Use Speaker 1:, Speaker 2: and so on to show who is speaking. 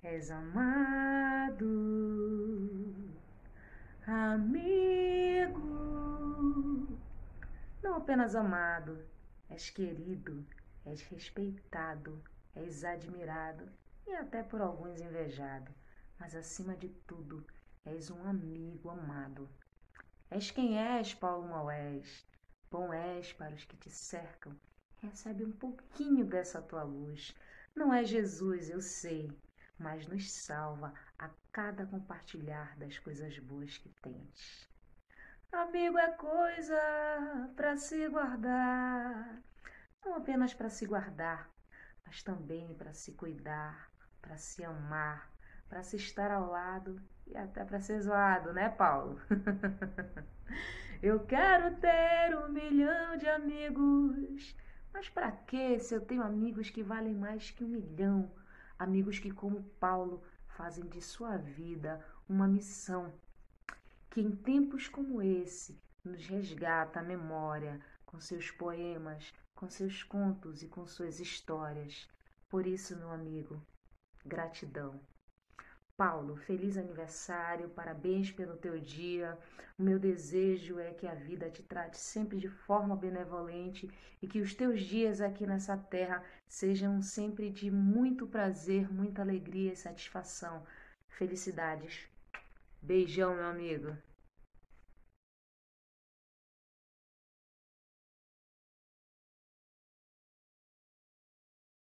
Speaker 1: És amado, amigo, não apenas amado, és querido, és respeitado, és admirado e até por alguns invejado, mas acima de tudo, és um amigo amado. És quem és, Paulo Maués, bom és para os que te cercam, recebe um pouquinho dessa tua luz. Não é Jesus, eu sei, mas nos salva a cada compartilhar das coisas boas que tens. Amigo é coisa para se guardar, não apenas para se guardar, mas também para se cuidar, para se amar, para se estar ao lado e até para ser zoado, né, Paulo? eu quero ter um milhão de amigos, mas para que se eu tenho amigos que valem mais que um milhão? Amigos que, como Paulo, fazem de sua vida uma missão, que em tempos como esse nos resgata a memória com seus poemas, com seus contos e com suas histórias. Por isso, meu amigo, gratidão. Paulo, feliz aniversário, parabéns pelo teu dia. O meu desejo é que a vida te trate sempre de forma benevolente e que os teus dias aqui nessa terra sejam sempre de muito prazer, muita alegria e satisfação. Felicidades. Beijão, meu amigo.